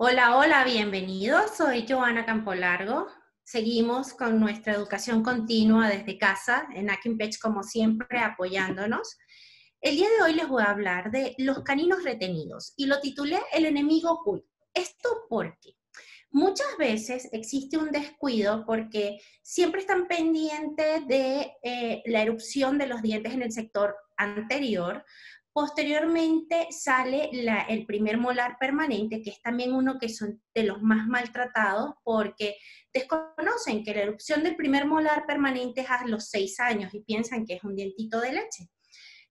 Hola, hola, bienvenidos. Soy Joana Campolargo. Seguimos con nuestra educación continua desde casa en Pech, como siempre, apoyándonos. El día de hoy les voy a hablar de los caninos retenidos y lo titulé El enemigo oculto. ¿Esto por qué? Muchas veces existe un descuido porque siempre están pendientes de eh, la erupción de los dientes en el sector anterior Posteriormente sale el primer molar permanente, que es también uno que son de los más maltratados porque desconocen que la erupción del primer molar permanente es a los seis años y piensan que es un dientito de leche.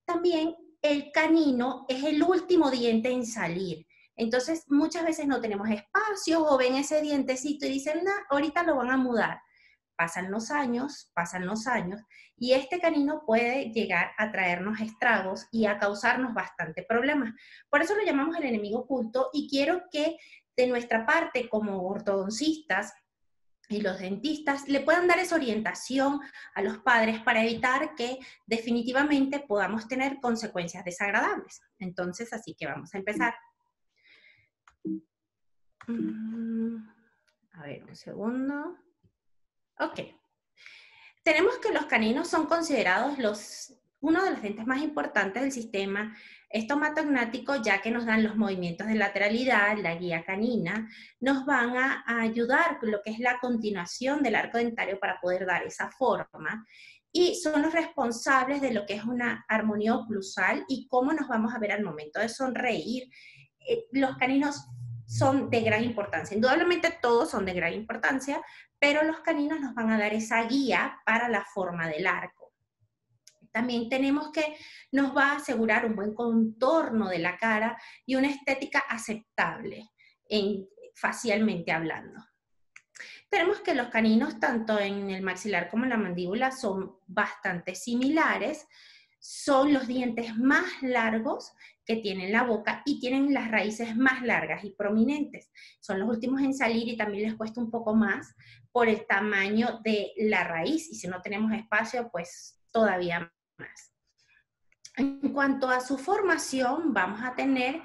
También el canino es el último diente en salir. Entonces, muchas veces no tenemos espacio o ven ese dientecito y dicen, no, ahorita lo van a mudar pasan los años, pasan los años, y este canino puede llegar a traernos estragos y a causarnos bastante problemas. Por eso lo llamamos el enemigo oculto y quiero que de nuestra parte como ortodoncistas y los dentistas le puedan dar esa orientación a los padres para evitar que definitivamente podamos tener consecuencias desagradables. Entonces, así que vamos a empezar. Mm, a ver, un segundo. Ok. Tenemos que los caninos son considerados los, uno de los dientes más importantes del sistema estomatognático, ya que nos dan los movimientos de lateralidad, la guía canina, nos van a, a ayudar lo que es la continuación del arco dentario para poder dar esa forma y son los responsables de lo que es una armonía oclusal y cómo nos vamos a ver al momento de sonreír. Eh, los caninos son de gran importancia. Indudablemente todos son de gran importancia, pero los caninos nos van a dar esa guía para la forma del arco. También tenemos que nos va a asegurar un buen contorno de la cara y una estética aceptable, en, facialmente hablando. Tenemos que los caninos, tanto en el maxilar como en la mandíbula, son bastante similares. Son los dientes más largos que tienen la boca y tienen las raíces más largas y prominentes. Son los últimos en salir y también les cuesta un poco más por el tamaño de la raíz y si no tenemos espacio, pues todavía más. En cuanto a su formación, vamos a tener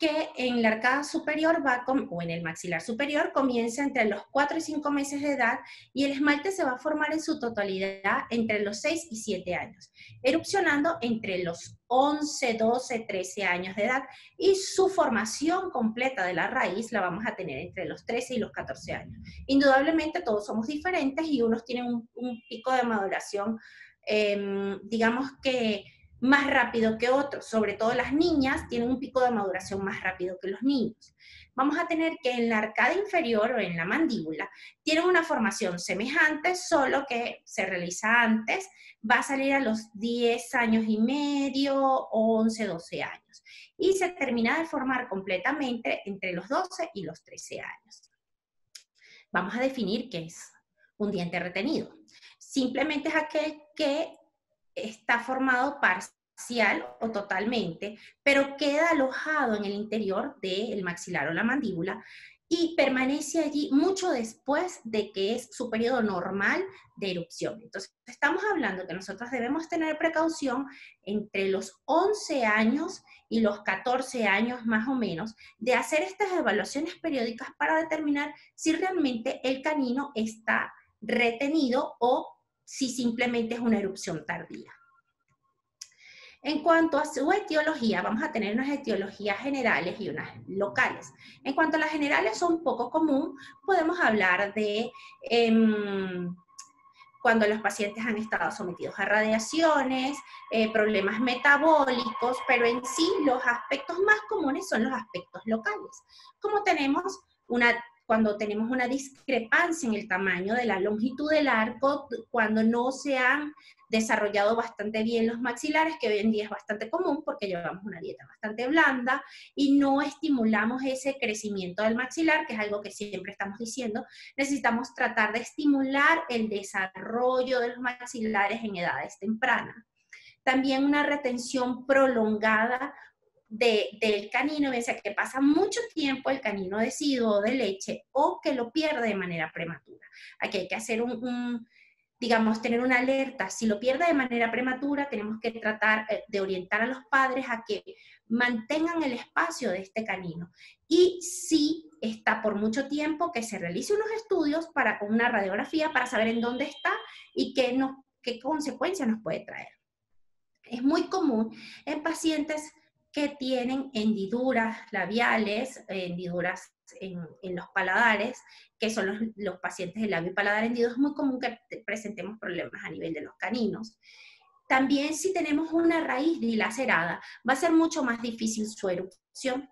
que en la arcada superior va o en el maxilar superior comienza entre los 4 y 5 meses de edad y el esmalte se va a formar en su totalidad entre los 6 y 7 años, erupcionando entre los 11, 12, 13 años de edad y su formación completa de la raíz la vamos a tener entre los 13 y los 14 años. Indudablemente todos somos diferentes y unos tienen un, pico de maduración, em, digamos que más rápido que otros, sobre todo las niñas tienen un pico de maduración más rápido que los niños. Vamos a tener que en la arcada inferior o en la mandíbula tienen una formación semejante, solo que se realiza antes, va a salir a los 10 años y medio, 11, 12 años, y se termina de formar completamente entre los 12 y los 13 años. Vamos a definir qué es un diente retenido. Simplemente es aquel que está formado parcial o totalmente, pero queda alojado en el interior del maxilar o la mandíbula y permanece allí mucho después de que es su periodo normal de erupción. Entonces, estamos hablando que nosotros debemos tener precaución entre los 11 años y los 14 años más o menos de hacer estas evaluaciones periódicas para determinar si realmente el canino está retenido o si simplemente es una erupción tardía. En cuanto a su etiología, vamos a tener unas etiologías generales y unas locales. En cuanto a las generales son poco común, podemos hablar de em, cuando los pacientes han estado sometidos a radiaciones, eh, problemas metabólicos, pero en sí los aspectos más comunes son los aspectos locales. Como tenemos una cuando tenemos una discrepancia en el tamaño de la longitud del arco, cuando no se han desarrollado bastante bien los maxilares, que hoy en día es bastante común porque llevamos una dieta bastante blanda y no estimulamos ese crecimiento del maxilar, que es algo que siempre estamos diciendo. Necesitamos tratar de estimular el desarrollo de los maxilares en edades tempranas. También una retención prolongada del canino, bien sea que pasa mucho tiempo el canino deciduo de leche o que lo pierde de manera prematura. Aquí hay que hacer un, digamos, tener una alerta. Si lo pierde de manera prematura, tenemos que tratar eh, de orientar a los padres a que mantengan el espacio de este canino. Y si está por mucho tiempo, que se realice unos estudios para, con una radiografía para saber en dónde está y qué, no, qué consecuencias nos puede traer. Es muy común en pacientes que tienen hendiduras labiales, hendiduras en, los paladares, que son los, pacientes de labio y paladar hendido, es muy común que presentemos problemas a nivel de los caninos. También si tenemos una raíz dilacerada, va a ser mucho más difícil su erupción.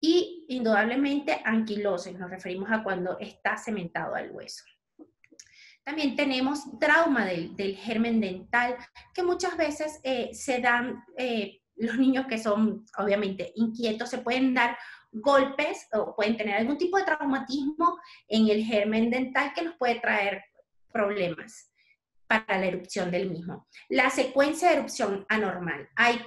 Y indudablemente anquilosis, nos referimos a cuando está cementado al hueso. También tenemos trauma del, germen dental, que muchas veces eh, se dan, eh, los niños que son obviamente inquietos, se pueden dar golpes o pueden tener algún tipo de traumatismo en el germen dental que nos puede traer problemas para la erupción del mismo. La secuencia de erupción anormal. Hay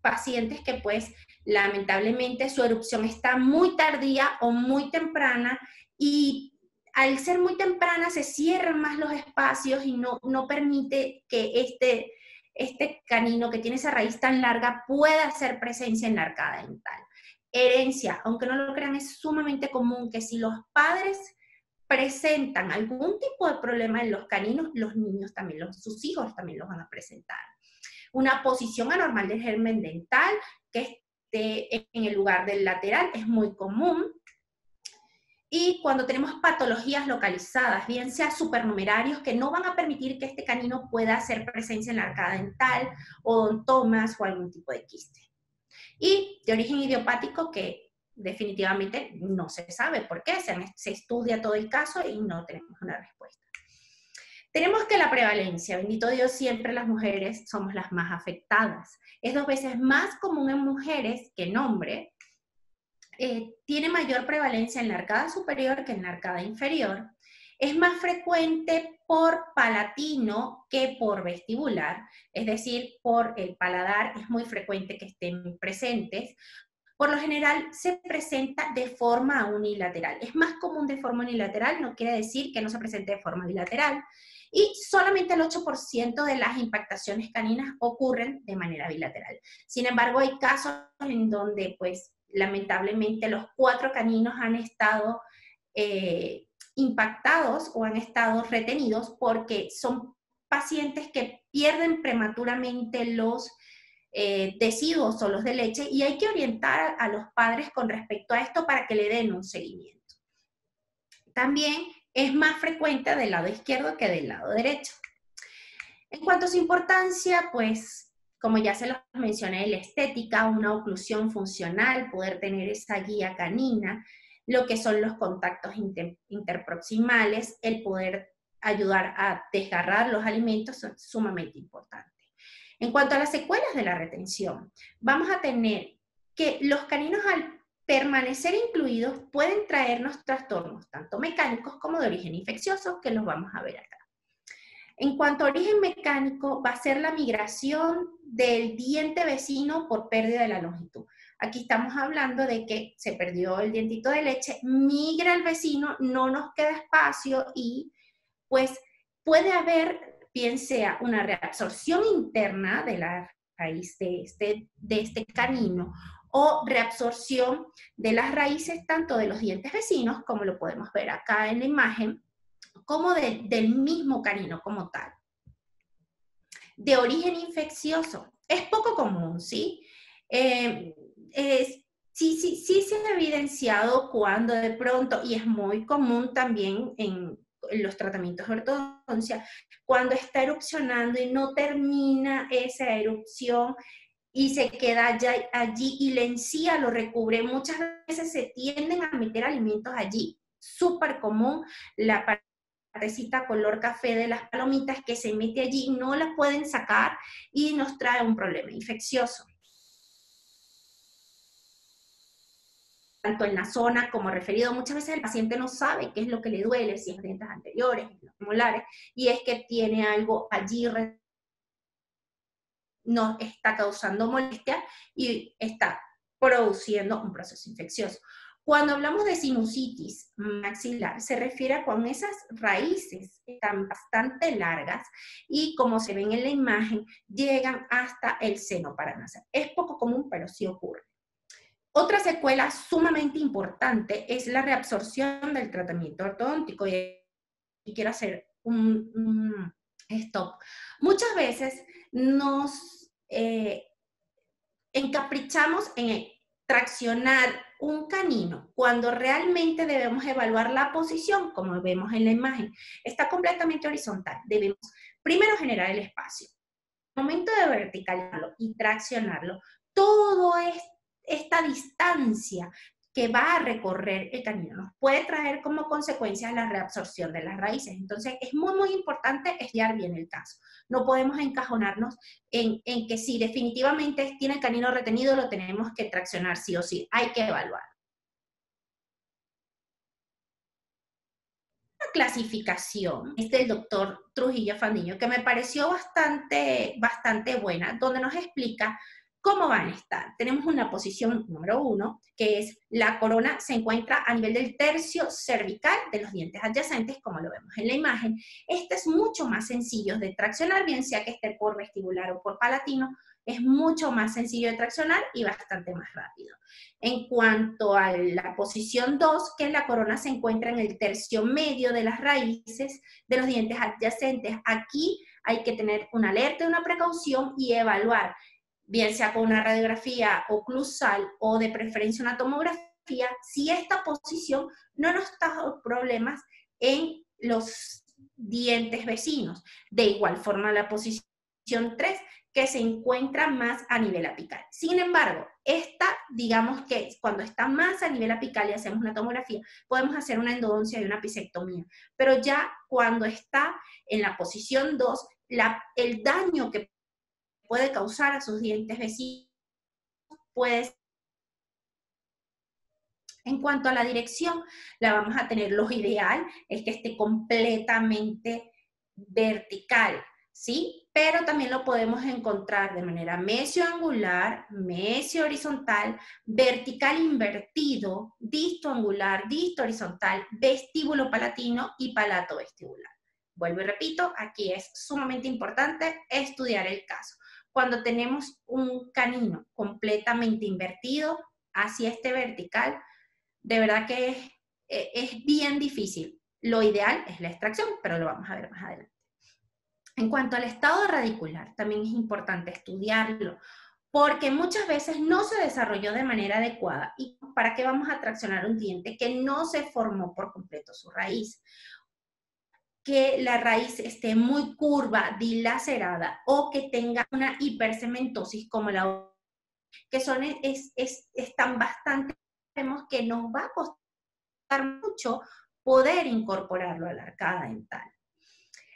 pacientes que pues lamentablemente su erupción está muy tardía o muy temprana y al ser muy temprana se cierran más los espacios y no, no permite que este, este canino que tiene esa raíz tan larga pueda hacer presencia en la arcada dental herencia, aunque no lo crean, es sumamente común que si los padres presentan algún tipo de problema en los caninos, los niños también, los, sus hijos también los van a presentar. Una posición anormal del germen dental que esté en el lugar del lateral es muy común. Y cuando tenemos patologías localizadas, bien sea supernumerarios, que no van a permitir que este canino pueda hacer presencia en la arcada dental, odontomas o algún tipo de quiste y de origen idiopático que definitivamente no se sabe por qué, se, estudia todo el caso y no tenemos una respuesta. Tenemos que la prevalencia, bendito Dios, siempre las mujeres somos las más afectadas. Es dos veces más común en mujeres que en hombres. Eh, tiene mayor prevalencia en la arcada superior que en la arcada inferior. Es más frecuente por palatino que por vestibular, es decir, por el paladar es muy frecuente que estén presentes. Por lo general se presenta de forma unilateral. Es más común de forma unilateral, no quiere decir que no se presente de forma bilateral. Y solamente el 8% de las impactaciones caninas ocurren de manera bilateral. Sin embargo, hay casos en donde, pues, lamentablemente los cuatro caninos han estado eh, impactados o han estado retenidos porque son pacientes que pierden prematuramente los eh, o los de leche y hay que orientar a los padres con respecto a esto para que le den un seguimiento. También es más frecuente del lado izquierdo que del lado derecho. En cuanto a su importancia, pues como ya se los mencioné, la estética, una oclusión funcional, poder tener esa guía canina, lo que son los contactos interproximales, el poder ayudar a desgarrar los alimentos son sumamente importantes. En cuanto a las secuelas de la retención, vamos a tener que los caninos al permanecer incluidos pueden traernos trastornos tanto mecánicos como de origen infeccioso, que los vamos a ver acá. En cuanto a origen mecánico, va a ser la migración del diente vecino por pérdida de la longitud. Aquí estamos hablando de que se perdió el dientito de leche, migra el vecino, no nos queda espacio y pues puede haber, bien sea una reabsorción interna de la raíz de este, de este canino o reabsorción de las raíces tanto de los dientes vecinos, como lo podemos ver acá en la imagen, como del mismo canino como tal. De origen infeccioso, es poco común, ¿sí? Eh, sí, sí, sí se ha evidenciado cuando de pronto, y es muy común también en, los tratamientos de ortodoncia, cuando está erupcionando y no termina esa erupción y se queda allí y la encía lo recubre, muchas veces se tienden a meter alimentos allí. Súper común la partecita color café de las palomitas que se mete allí, no la pueden sacar y nos trae un problema infeccioso. tanto en la zona como referido. Muchas veces el paciente no sabe qué es lo que le duele, si es dientes anteriores, los molares, y es que tiene algo allí no está causando molestia y está produciendo un proceso infeccioso. Cuando hablamos de sinusitis maxilar, se refiere a cuando esas raíces están bastante largas y como se ven en la imagen, llegan hasta el seno para nacer. Es poco común, pero sí ocurre. Otra secuela sumamente importante es la reabsorción del tratamiento ortodóntico. Y quiero hacer un, stop. Muchas veces nos eh, encaprichamos en traccionar un canino cuando realmente debemos evaluar la posición, como vemos en la imagen, está completamente horizontal. Debemos primero generar el espacio. el momento de verticalizarlo y traccionarlo, todo esta distancia que va a recorrer el canino nos puede traer como consecuencia la reabsorción de las raíces. Entonces, es muy, muy importante estudiar bien el caso. No podemos encajonarnos en, en que si definitivamente tiene el canino retenido, lo tenemos que traccionar sí o sí. Hay que evaluar. clasificación es del doctor Trujillo Fandiño, que me pareció bastante, bastante buena, donde nos explica ¿Cómo van a estar? Tenemos una posición número uno, que es la corona se encuentra a nivel del tercio cervical de los dientes adyacentes, como lo vemos en la imagen. Este es mucho más sencillo de traccionar, bien sea que esté por vestibular o por palatino, es mucho más sencillo de traccionar y bastante más rápido. En cuanto a la posición 2, que la corona se encuentra en el tercio medio de las raíces de los dientes adyacentes, aquí hay que tener una alerta una precaución y evaluar bien sea con una radiografía oclusal o de preferencia una tomografía, si esta posición no nos da problemas en los dientes vecinos. De igual forma, la posición 3, que se encuentra más a nivel apical. Sin embargo, esta, digamos que cuando está más a nivel apical y hacemos una tomografía, podemos hacer una endodoncia y una pisectomía. Pero ya cuando está en la posición 2, el daño que puede causar a sus dientes vecinos, puede en cuanto a la dirección, la vamos a tener, lo ideal es que esté completamente vertical, ¿sí? Pero también lo podemos encontrar de manera mesioangular, mesio horizontal, vertical invertido, disto angular, disto horizontal, vestíbulo palatino y palato vestibular. Vuelvo y repito, aquí es sumamente importante estudiar el caso cuando tenemos un canino completamente invertido hacia este vertical, de verdad que es, e, es, bien difícil. Lo ideal es la extracción, pero lo vamos a ver más adelante. En cuanto al estado radicular, también es importante estudiarlo, porque muchas veces no se desarrolló de manera adecuada. ¿Y para qué vamos a traccionar un diente que no se formó por completo su raíz? Que la raíz esté muy curva, dilacerada o que tenga una hipercementosis como la que son es, están bastante vemos que nos va a costar mucho poder incorporarlo a la arcada dental.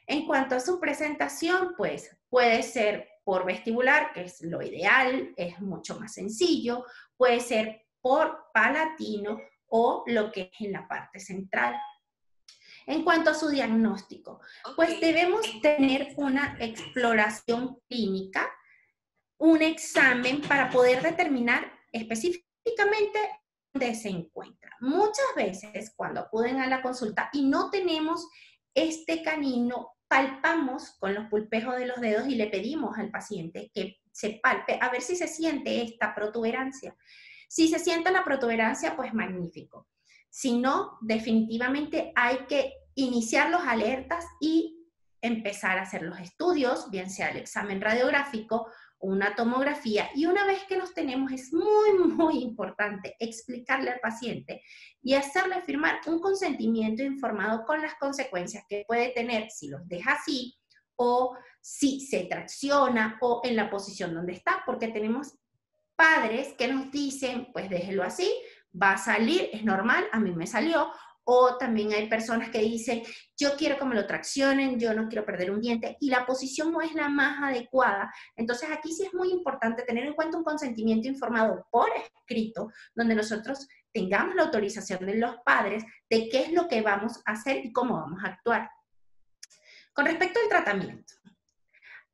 En cuanto a su presentación, pues puede ser por vestibular, que es lo ideal, es mucho más sencillo, puede ser por palatino o lo que es en la parte central. En cuanto a su diagnóstico, pues debemos tener una exploración clínica, un examen para poder determinar específicamente dónde se encuentra. Muchas veces cuando acuden a la consulta y no tenemos este canino, palpamos con los pulpejos de los dedos y le pedimos al paciente que se palpe a ver si se siente esta protuberancia. Si se siente la protuberancia, pues magnífico. Si no, definitivamente hay que iniciar los alertas y empezar a hacer los estudios, bien sea el examen radiográfico o una tomografía. Y una vez que los tenemos, es muy, muy importante explicarle al paciente y hacerle firmar un consentimiento informado con las consecuencias que puede tener si los deja así o si se tracciona o en la posición donde está, porque tenemos padres que nos dicen, pues déjelo así, va a salir, es normal, a mí me salió, o también hay personas que dicen, yo quiero que me lo traccionen, yo no quiero perder un diente, y la posición no es la más adecuada. Entonces aquí sí es muy importante tener en cuenta un consentimiento informado por escrito, donde nosotros tengamos la autorización de los padres de qué es lo que vamos a hacer y cómo vamos a actuar. Con respecto al tratamiento,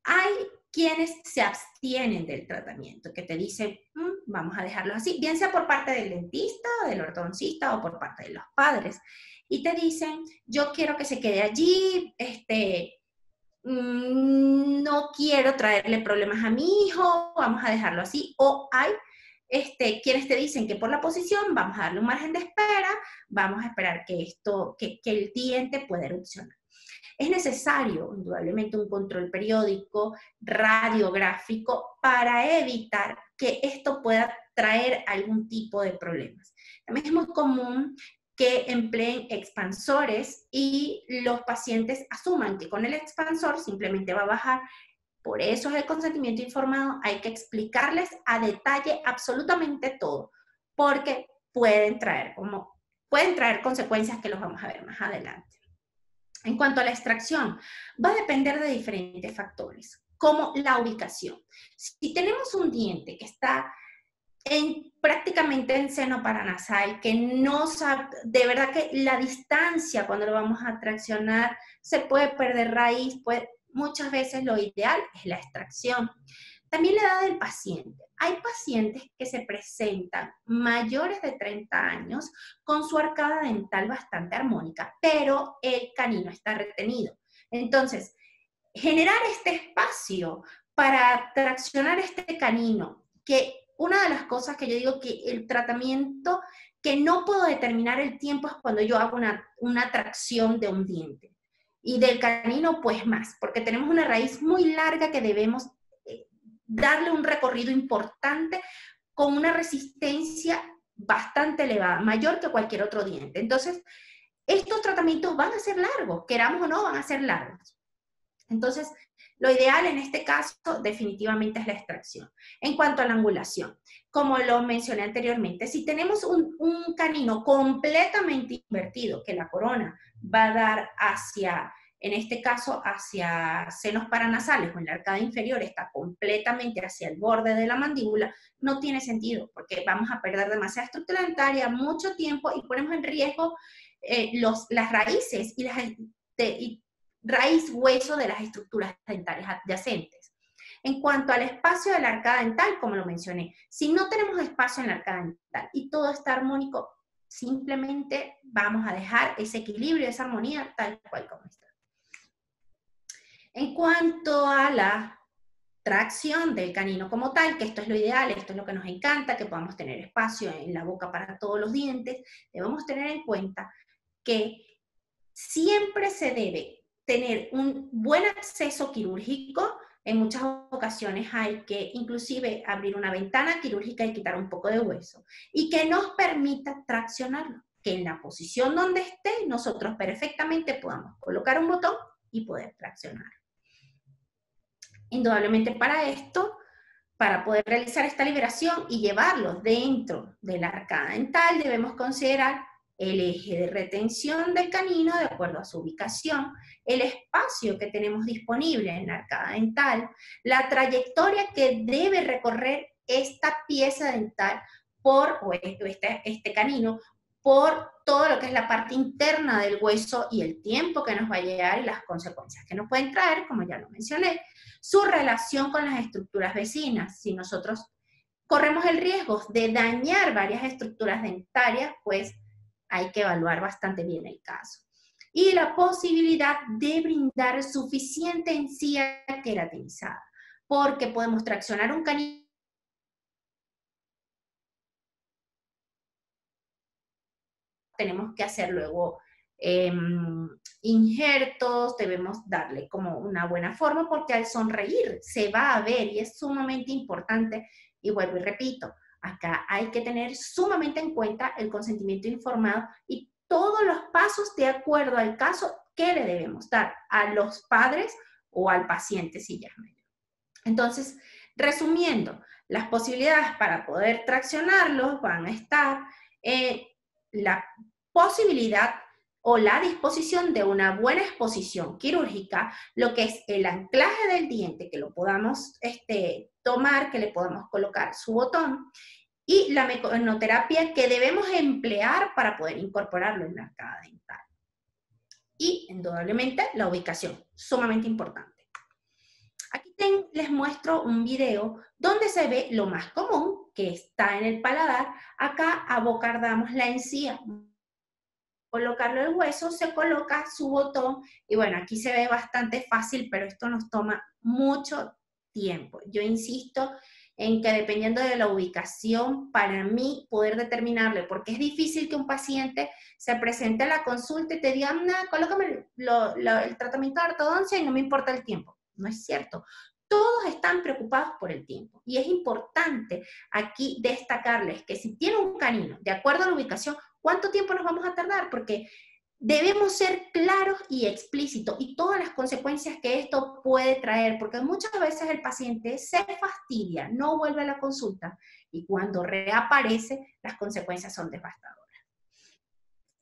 hay quienes se abstienen del tratamiento, que te dicen, mm, vamos a dejarlo así, bien sea por parte del dentista, del ortodoncista o por parte de los padres. Y te dicen, yo quiero que se quede allí, este, mm, no quiero traerle problemas a mi hijo, vamos a dejarlo así. O hay este, quienes te dicen que por la posición vamos a darle un margen de espera, vamos a esperar que esto, que, que el diente pueda erupcionar. Es necesario, indudablemente, un control periódico, radiográfico, para evitar que esto pueda traer algún tipo de problemas. También es muy común que empleen expansores y los pacientes asuman que con el expansor simplemente va a bajar. Por eso es el consentimiento informado, hay que explicarles a detalle absolutamente todo, porque pueden traer, como, pueden traer consecuencias que los vamos a ver más adelante. En cuanto a la extracción, va a depender de diferentes factores, como la ubicación. Si tenemos un diente que está en, prácticamente en seno paranasal, que no sabe, de verdad que la distancia cuando lo vamos a traccionar se puede perder raíz, pues muchas veces lo ideal es la extracción. También la edad del paciente. Hay pacientes que se presentan mayores de 30 años con su arcada dental bastante armónica, pero el canino está retenido. Entonces, generar este espacio para traccionar este canino, que una de las cosas que yo digo que el tratamiento que no puedo determinar el tiempo es cuando yo hago una, una tracción de un diente. Y del canino, pues más, porque tenemos una raíz muy larga que debemos darle un recorrido importante con una resistencia bastante elevada, mayor que cualquier otro diente. Entonces, estos tratamientos van a ser largos, queramos o no, van a ser largos. Entonces, lo ideal en este caso definitivamente es la extracción. En cuanto a la angulación, como lo mencioné anteriormente, si tenemos un, un canino completamente invertido, que la corona va a dar hacia en este caso hacia senos paranasales o en la arcada inferior está completamente hacia el borde de la mandíbula, no tiene sentido porque vamos a perder demasiada estructura dentaria, mucho tiempo y ponemos en riesgo eh, las raíces y, las, raíz hueso de las estructuras dentales adyacentes. En cuanto al espacio de la arcada dental, como lo mencioné, si no tenemos espacio en la arcada dental y todo está armónico, simplemente vamos a dejar ese equilibrio, esa armonía tal cual como está. En cuanto a la tracción del canino como tal, que esto es lo ideal, esto es lo que nos encanta, que podamos tener espacio en la boca para todos los dientes, debemos tener en cuenta que siempre se debe tener un buen acceso quirúrgico. En muchas ocasiones hay que inclusive abrir una ventana quirúrgica y quitar un poco de hueso y que nos permita traccionarlo, que en la posición donde esté nosotros perfectamente podamos colocar un botón y poder traccionar. Indudablemente para esto, para poder realizar esta liberación y llevarlo dentro de la arcada dental, debemos considerar el eje de retención del canino de acuerdo a su ubicación, el espacio que tenemos disponible en la arcada dental, la trayectoria que debe recorrer esta pieza dental por, o este, este canino, por todo lo que es la parte interna del hueso y el tiempo que nos va a llegar y las consecuencias que nos pueden traer, como ya lo mencioné, su relación con las estructuras vecinas. Si nosotros corremos el riesgo de dañar varias estructuras dentarias, pues hay que evaluar bastante bien el caso. Y la posibilidad de brindar suficiente encía queratinizada, porque podemos traccionar un canino tenemos que hacer luego em, injertos, debemos darle como una buena forma porque al sonreír se va a ver y es sumamente importante. Y vuelvo y repito, acá hay que tener sumamente en cuenta el consentimiento informado y todos los pasos de acuerdo al caso que le debemos dar a los padres o al paciente, si llaman. Entonces, resumiendo, las posibilidades para poder traccionarlos van a estar eh, la posibilidad o la disposición de una buena exposición quirúrgica, lo que es el anclaje del diente, que lo podamos este, tomar, que le podamos colocar su botón, y la mecanoterapia que debemos emplear para poder incorporarlo en la arcada dental. Y, indudablemente, la ubicación, sumamente importante. Aquí les muestro un video donde se ve lo más común, que está en el paladar. Acá abocardamos la encía. Colocarlo el hueso, se coloca su botón y bueno, aquí se ve bastante fácil, pero esto nos toma mucho tiempo. Yo insisto en que dependiendo de la ubicación, para mí poder determinarle, porque es difícil que un paciente se presente a la consulta y te diga, colócame el tratamiento de ortodoncia y no me importa el tiempo. No es cierto. Todos están preocupados por el tiempo. Y es importante aquí destacarles que si tiene un canino, de acuerdo a la ubicación, ¿cuánto tiempo nos vamos a tardar? Porque debemos ser claros y explícitos y todas las consecuencias que esto puede traer, porque muchas veces el paciente se fastidia, no vuelve a la consulta y cuando reaparece las consecuencias son devastadoras.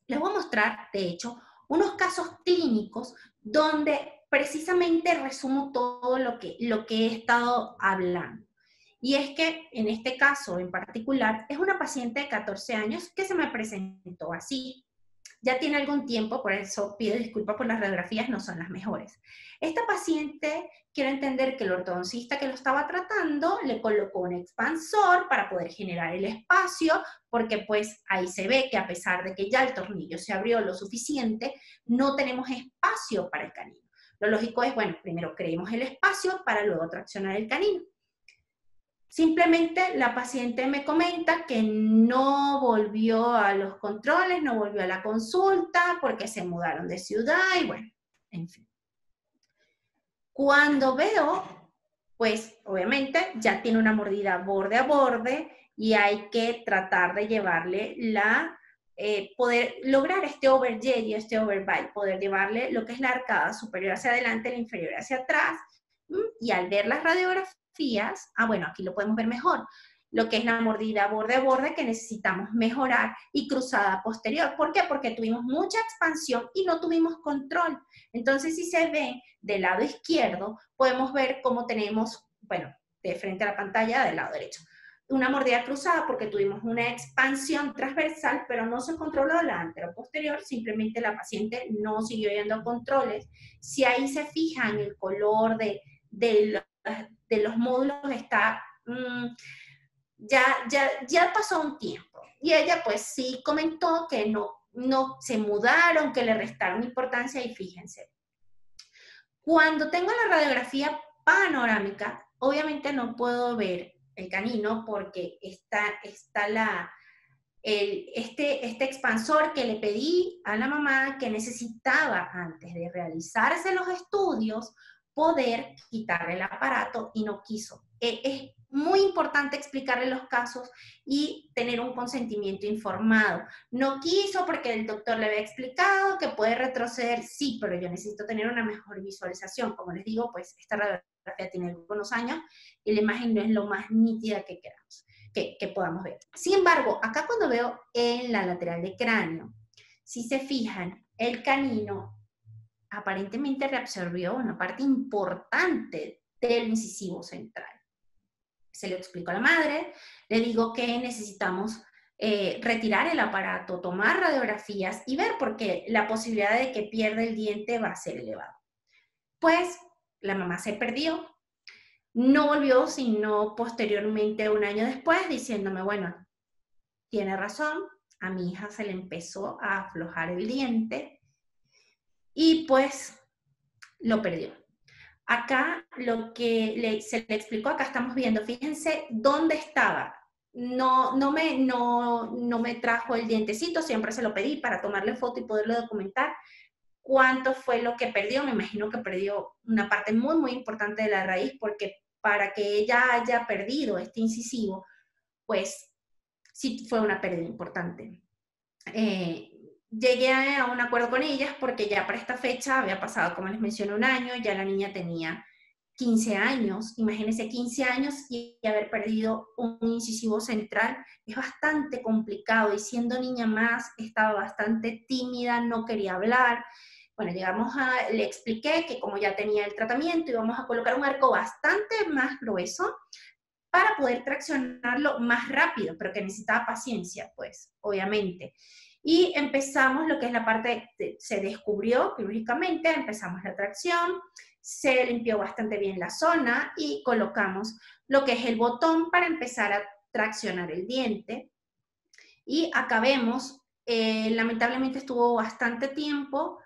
Les voy a mostrar, de hecho, unos casos clínicos donde precisamente resumo todo lo que, lo que he estado hablando. Y es que en este caso en particular es una paciente de 14 años que se me presentó así. Ya tiene algún tiempo, por eso pido disculpas por las radiografías, no son las mejores. Esta paciente, quiero entender que el ortodoncista que lo estaba tratando le colocó un expansor para poder generar el espacio, porque pues ahí se ve que a pesar de que ya el tornillo se abrió lo suficiente, no tenemos espacio para el canino. Lo lógico es, bueno, primero creemos el espacio para luego traccionar el canino. Simplemente la paciente me comenta que no volvió a los controles, no volvió a la consulta porque se mudaron de ciudad y bueno, en fin. Cuando veo, pues obviamente ya tiene una mordida borde a borde y hay que tratar de llevarle la eh, poder lograr este overjet y este overbite, poder llevarle lo que es la arcada superior hacia adelante, la inferior hacia atrás, y al ver las radiografías, ah, bueno, aquí lo podemos ver mejor, lo que es la mordida borde a borde que necesitamos mejorar y cruzada posterior. ¿Por qué? Porque tuvimos mucha expansión y no tuvimos control. Entonces, si se ve del lado izquierdo, podemos ver cómo tenemos, bueno, de frente a la pantalla del lado derecho, una mordida cruzada porque tuvimos una expansión transversal, pero no se controló la anteroposterior, simplemente la paciente no siguió yendo a controles. Si ahí se fijan, el color de, de, los módulos está, mm, ya, ya, ya pasó un tiempo. Y ella pues sí comentó que no, no se mudaron, que le restaron importancia y fíjense. Cuando tengo la radiografía panorámica, obviamente no puedo ver el canino porque está, está la, el, este, este expansor que le pedí a la mamá que necesitaba antes de realizarse los estudios poder quitarle el aparato y no quiso. E, es muy importante explicarle los casos y tener un consentimiento informado. No quiso porque el doctor le había explicado que puede retroceder, sí, pero yo necesito tener una mejor visualización. Como les digo, pues esta radiografía tiene algunos años y la imagen no es lo más nítida que queramos, que, que podamos ver. Sin embargo, acá cuando veo en la lateral de cráneo, si se fijan, el canino aparentemente reabsorbió una parte importante del incisivo central. Se lo explico a la madre, le digo que necesitamos eh, retirar el aparato, tomar radiografías y ver por qué la posibilidad de que pierda el diente va a ser elevada. Pues la mamá se perdió, no volvió sino posteriormente, un año después, diciéndome, bueno, tiene razón, a mi hija se le empezó a aflojar el diente, y pues lo perdió. Acá lo que se le explicó, acá estamos viendo, fíjense dónde estaba. No, no, me, no, no me trajo el dientecito, siempre se lo pedí para tomarle foto y poderlo documentar. ¿Cuánto fue lo que perdió? Me imagino que perdió una parte muy, muy importante de la raíz, porque para que ella haya perdido este incisivo, pues sí fue una pérdida importante. Eh, llegué a un acuerdo con ellas porque ya para esta fecha había pasado, como les mencioné, un año, ya la niña tenía 15 años, imagínense 15 años y haber perdido un incisivo central, es bastante complicado y siendo niña más estaba bastante tímida, no quería hablar. Bueno, llegamos a, le expliqué que como ya tenía el tratamiento íbamos a colocar un arco bastante más grueso para poder traccionarlo más rápido, pero que necesitaba paciencia, pues, obviamente. Y empezamos lo que es la parte, se descubrió quirúrgicamente, empezamos la tracción, se limpió bastante bien la zona y colocamos lo que es el botón para empezar a traccionar el diente. Y acá vemos, eh, lamentablemente estuvo bastante tiempo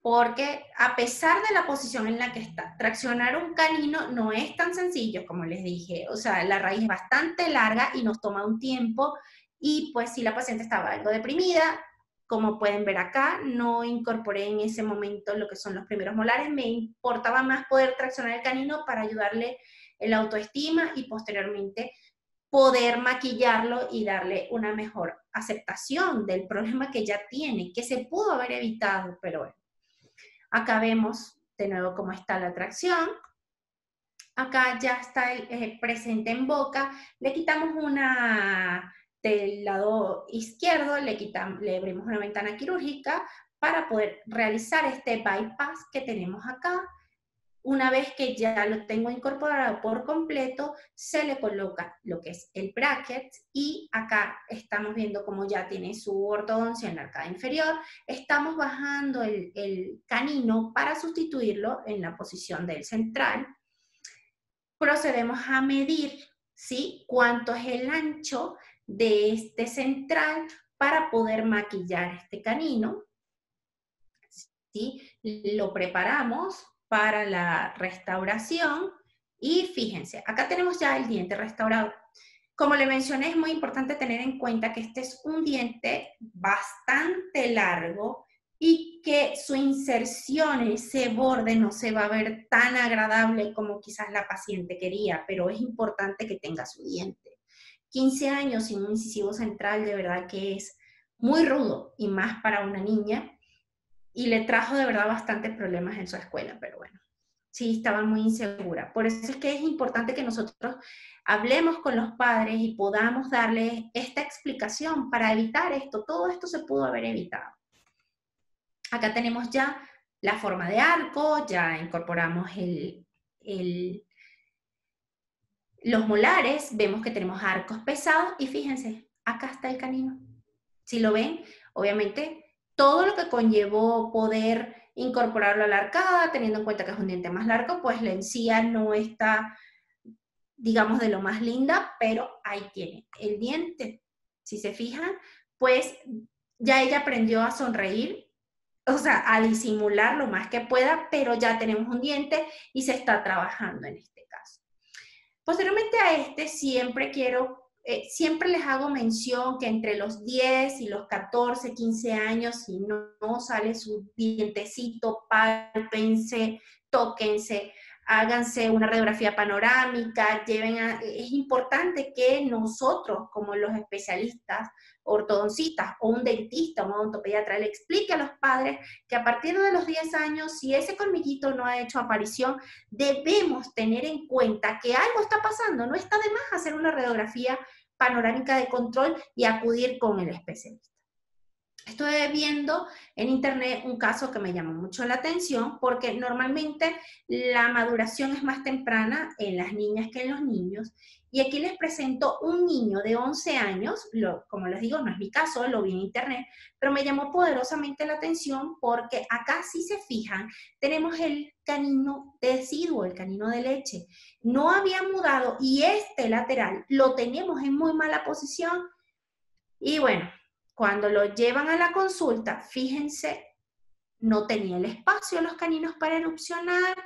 porque a pesar de la posición en la que está, traccionar un canino no es tan sencillo como les dije, o sea, la raíz es bastante larga y nos toma un tiempo y pues si la paciente estaba algo deprimida, como pueden ver acá, no incorporé en ese momento lo que son los primeros molares, me importaba más poder traccionar el canino para ayudarle en la autoestima y posteriormente poder maquillarlo y darle una mejor aceptación del problema que ya tiene, que se pudo haber evitado, pero bueno. Acá vemos de nuevo cómo está la tracción. Acá ya está eh, presente en boca. Le quitamos una del lado izquierdo, le, quitamos, le abrimos una ventana quirúrgica para poder realizar este bypass que tenemos acá una vez que ya lo tengo incorporado por completo, se le coloca lo que es el bracket y acá estamos viendo cómo ya tiene su ortodoncia en la arcada inferior. Estamos bajando el, el canino para sustituirlo en la posición del central. Procedemos a medir ¿sí? cuánto es el ancho de este central para poder maquillar este canino. ¿sí? Lo preparamos para la restauración. Y fíjense, acá tenemos ya el diente restaurado. Como le mencioné, es muy importante tener en cuenta que este es un diente bastante largo y que su inserción ese borde no se va a ver tan agradable como quizás la paciente quería, pero es importante que tenga su diente. 15 años sin un incisivo central de verdad que es muy rudo y más para una niña y le trajo de verdad bastantes problemas en su escuela, pero bueno, sí, estaba muy insegura. Por eso es que es importante que nosotros hablemos con los padres y podamos darles esta explicación para evitar esto. Todo esto se pudo haber evitado. Acá tenemos ya la forma de arco, ya incorporamos el, el, los molares, vemos que tenemos arcos pesados y fíjense, acá está el canino. Si lo ven, obviamente todo lo que conllevó poder incorporarlo a la arcada, teniendo en cuenta que es un diente más largo, pues la encía no está, digamos, de lo más linda, pero ahí tiene el diente. Si se fijan, pues ya ella aprendió a sonreír, o sea, a disimular lo más que pueda, pero ya tenemos un diente y se está trabajando en este. Posteriormente a este, siempre quiero eh, siempre les hago mención que entre los 10 y los 14, 15 años, si no, sale su dientecito, pálpense, tóquense, háganse una radiografía panorámica, lleven es importante que nosotros, como los especialistas, ortodoncistas o un dentista o un odontopediatra, le explique a los padres que a partir de los 10 años, si ese colmillito no ha hecho aparición, debemos tener en cuenta que algo está pasando, no está de más hacer una radiografía panorámica de control y acudir con el especialista. Estoy viendo en internet un caso que me llamó mucho la atención porque normalmente la maduración es más temprana en las niñas que en los niños y aquí les presento un niño de 11 años, lo, como les digo, no es mi caso, lo vi en internet, pero me llamó poderosamente la atención porque acá, si se fijan, tenemos el canino deciduo, el canino de leche. No había mudado y este lateral lo tenemos en muy mala posición. Y bueno, cuando lo llevan a la consulta, fíjense, no tenía el espacio los caninos para erupcionar,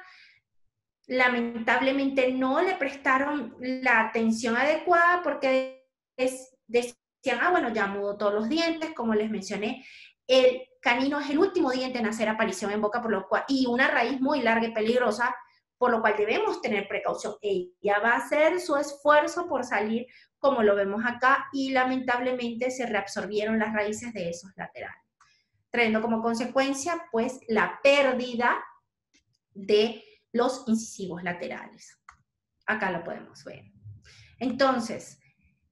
lamentablemente no le prestaron la atención adecuada porque es, decían, ah, bueno, ya mudó todos los dientes, como les mencioné, el canino es el último diente en hacer aparición en boca, por lo cual, y una raíz muy larga y peligrosa, por lo cual debemos tener precaución. Ella va a hacer su esfuerzo por salir, como lo vemos acá, y lamentablemente se reabsorbieron las raíces de esos laterales, trayendo como consecuencia, pues, la pérdida de los incisivos laterales. Acá lo podemos ver. Entonces,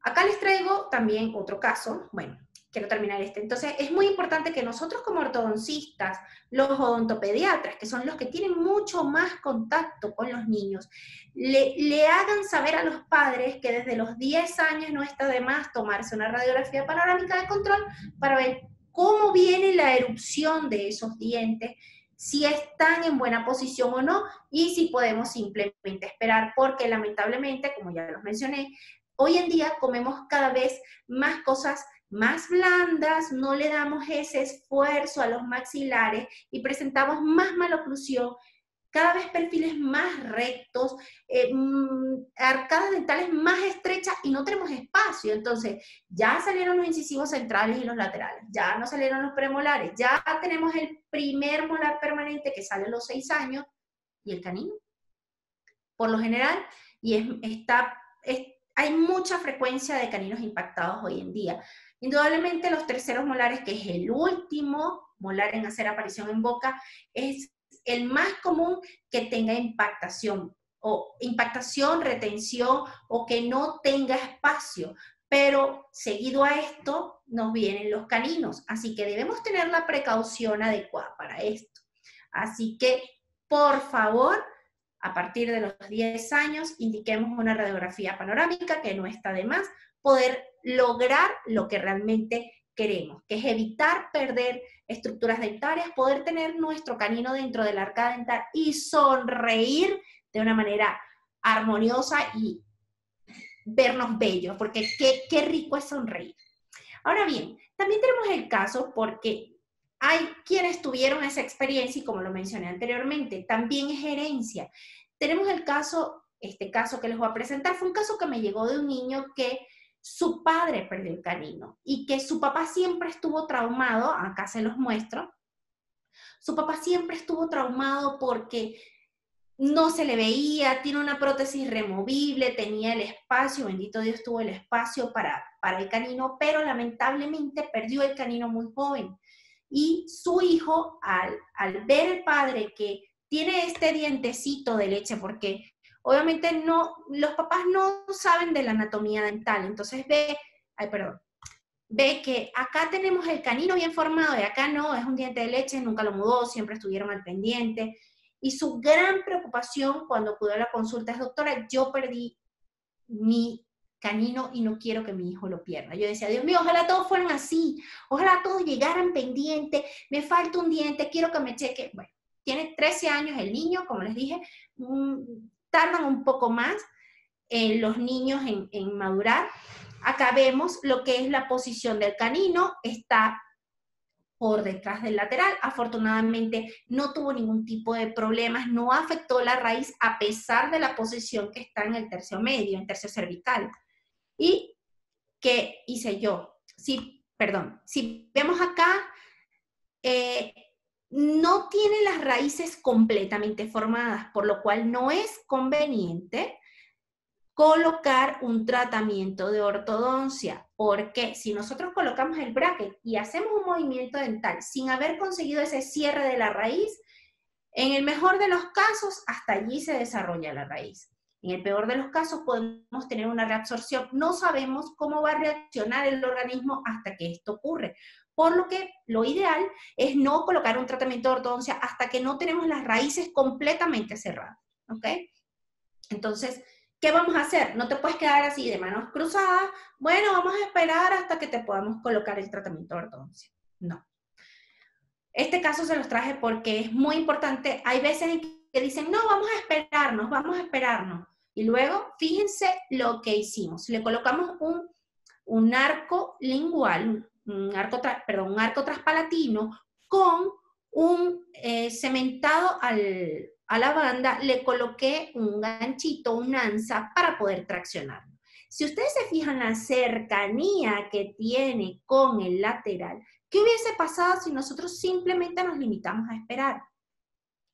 acá les traigo también otro caso. Bueno, quiero terminar este. Entonces, es muy importante que nosotros como ortodoncistas, los odontopediatras, que son los que tienen mucho más contacto con los niños, le, le, hagan saber a los padres que desde los 10 años no está de más tomarse una radiografía panorámica de control para ver cómo viene la erupción de esos dientes si están en buena posición o no y si podemos simplemente esperar, porque lamentablemente, como ya los mencioné, hoy en día comemos cada vez más cosas más blandas, no le damos ese esfuerzo a los maxilares y presentamos más maloclusión, cada vez perfiles más rectos, eh, mm, arcadas dentales más estrechas y no tenemos espacio. Entonces, ya salieron los incisivos centrales y los laterales, ya no salieron los premolares, ya tenemos el primer molar permanente que sale a los seis años y el canino. Por lo general, y está, hay mucha frecuencia de caninos impactados hoy en día. Indudablemente los terceros molares, que es el último molar en hacer aparición en boca, es el más común que tenga impactación o impactación, retención o que no tenga espacio. Pero seguido a esto nos vienen los caninos, así que debemos tener la precaución adecuada para esto. Así que, por favor, a partir de los 10 años, indiquemos una radiografía panorámica que no está de más, poder lograr lo que realmente queremos, que es evitar perder estructuras dentarias, poder tener nuestro canino dentro de la arcada dental y sonreír de una manera armoniosa y vernos bellos, porque qué, qué rico es sonreír. Ahora bien, también tenemos el caso porque hay quienes tuvieron esa experiencia y como lo mencioné anteriormente, también es herencia. Tenemos el caso, este caso que les voy a presentar, fue un caso que me llegó de un niño que su padre perdió el canino y que su papá siempre estuvo traumado, acá se los muestro, su papá siempre estuvo traumado porque no se le veía, tiene una prótesis removible, tenía el espacio, bendito Dios tuvo el espacio para, para el canino, pero lamentablemente perdió el canino muy joven. Y su hijo, al, al ver el padre que tiene este dientecito de leche, porque Obviamente no, los papás no saben de la anatomía dental, entonces ve, ay, perdón, ve que acá tenemos el canino bien formado y acá no, es un diente de leche, nunca lo mudó, siempre estuvieron al pendiente. Y su gran preocupación cuando acudió a la consulta es, doctora, yo perdí mi canino y no quiero que mi hijo lo pierda. Yo decía, Dios mío, ojalá todos fueran así, ojalá todos llegaran pendiente, me falta un diente, quiero que me cheque. Bueno, tiene 13 años el niño, como les dije, tardan un poco más en eh, los niños en, madurar. Acá vemos lo que es la posición del canino, está por detrás del lateral. Afortunadamente no tuvo ningún tipo de problemas, no afectó la raíz a pesar de la posición que está en el tercio medio, en tercio cervical. ¿Y qué hice yo? Sí, perdón, si vemos acá, eh, no tiene las raíces completamente formadas, por lo cual no es conveniente colocar un tratamiento de ortodoncia, porque si nosotros colocamos el bracket y hacemos un movimiento dental sin haber conseguido ese cierre de la raíz, en el mejor de los casos, hasta allí se desarrolla la raíz. En el peor de los casos podemos tener una reabsorción. No sabemos cómo va a reaccionar el organismo hasta que esto ocurre. Por lo que lo ideal es no colocar un tratamiento de ortodoncia hasta que no tenemos las raíces completamente cerradas. ¿Ok? Entonces, ¿qué vamos a hacer? No te puedes quedar así de manos cruzadas. Bueno, vamos a esperar hasta que te podamos colocar el tratamiento de ortodoncia. No. Este caso se los traje porque es muy importante. Hay veces que dicen, no, vamos a esperarnos, vamos a esperarnos. Y luego, fíjense lo que hicimos. Le colocamos un, un arco lingual, un arco, perdón, un arco traspalatino con un eh, cementado a la banda, le coloqué un ganchito, un anza para poder traccionar. Si ustedes se fijan la cercanía que tiene con el lateral, ¿qué hubiese pasado si nosotros simplemente nos limitamos a esperar?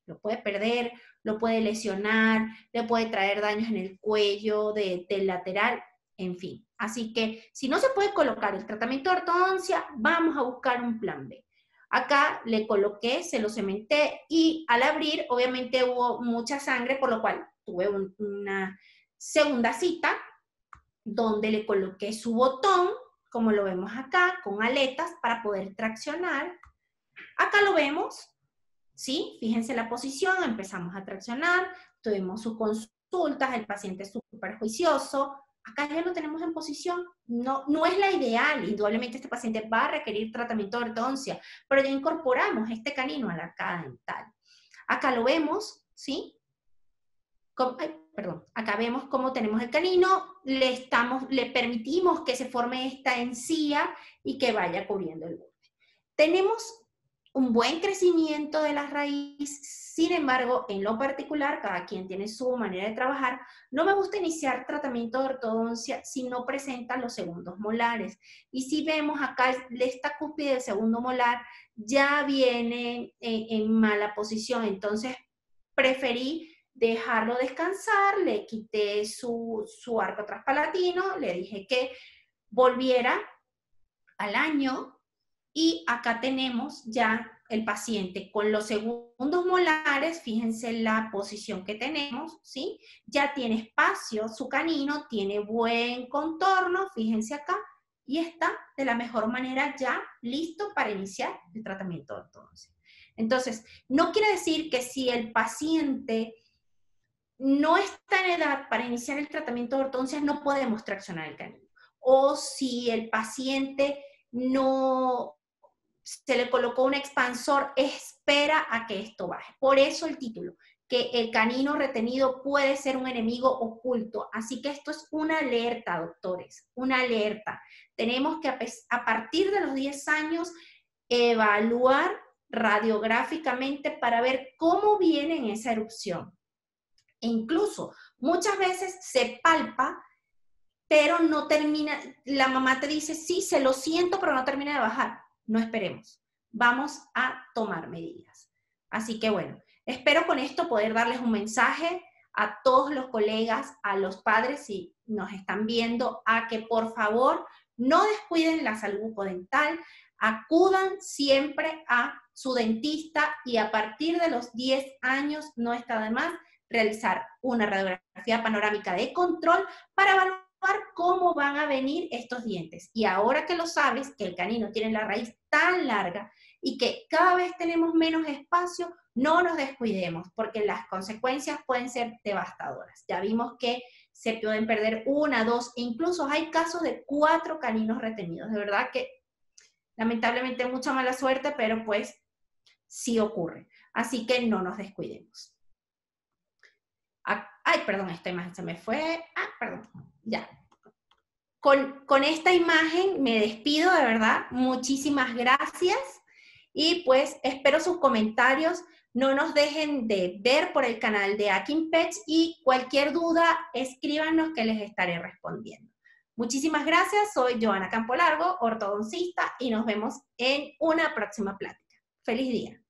Lo puede perder, lo puede lesionar, le puede traer daños en el cuello del lateral, en fin. Así que si no se puede colocar el tratamiento de ortodoncia, vamos a buscar un plan B. Acá le coloqué, se lo cementé y al abrir obviamente hubo mucha sangre, por lo cual tuve una segunda cita donde le coloqué su botón, como lo vemos acá, con aletas para poder traccionar. Acá lo vemos, ¿sí? Fíjense la posición, empezamos a traccionar, tuvimos sus consultas, el paciente súper juicioso, acá ya lo tenemos en posición, no, no es la ideal, indudablemente este paciente va a requerir tratamiento de ortodoncia, pero ya incorporamos este canino a la arcada dental. Acá lo vemos, ¿sí? perdón, acá vemos cómo tenemos el canino, le, estamos, le permitimos que se forme esta encía y que vaya cubriendo el borde. Tenemos un buen crecimiento de la raíz, sin embargo, en lo particular, cada quien tiene su manera de trabajar, no me gusta iniciar tratamiento de ortodoncia si no presenta los segundos molares. Y si vemos acá, esta cúspide del segundo molar ya viene en, mala posición, entonces preferí dejarlo descansar, le quité su arco traspalatino, le dije que volviera al año y acá tenemos ya el paciente con los segundos molares, fíjense la posición que tenemos, ¿sí? Ya tiene espacio, su canino tiene buen contorno, fíjense acá, y está de la mejor manera ya listo para iniciar el tratamiento de ortodoncia. Entonces, no quiere decir que si el paciente no está en edad para iniciar el tratamiento de ortodoncia, no podemos traccionar el canino. O si el paciente no se le colocó un expansor, espera a que esto baje. Por eso el título, que el canino retenido puede ser un enemigo oculto. Así que esto es una alerta, doctores, una alerta. Tenemos que a partir de los 10 años evaluar radiográficamente para ver cómo viene en esa erupción. E incluso muchas veces se palpa, pero no termina, la mamá te dice, sí, se lo siento, pero no termina de bajar no esperemos. Vamos a tomar medidas. Así que bueno, espero con esto poder darles un mensaje a todos los colegas, a los padres si nos están viendo, a que por favor no descuiden la salud bucodental, acudan siempre a su dentista y a partir de los 10 años no está de más realizar una radiografía panorámica de control para evaluar cómo van a venir estos dientes. Y ahora que lo sabes, que el canino tiene la raíz tan larga y que cada vez tenemos menos espacio, no nos descuidemos, porque las consecuencias pueden ser devastadoras. Ya vimos que se pueden perder una, dos, incluso hay casos de cuatro caninos retenidos. De verdad que lamentablemente mucha mala suerte, pero pues sí ocurre. Así que no nos descuidemos. Ay, perdón, esta imagen se me fue. Ah, perdón, ya. Con, con esta imagen me despido, de verdad. Muchísimas gracias. Y pues espero sus comentarios. No nos dejen de ver por el canal de Akin Pets y cualquier duda, escríbanos que les estaré respondiendo. Muchísimas gracias. Soy Joana Campolargo, ortodoncista, y nos vemos en una próxima plática. Feliz día.